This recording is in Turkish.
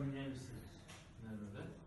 oynayabilirsiniz. Nerede?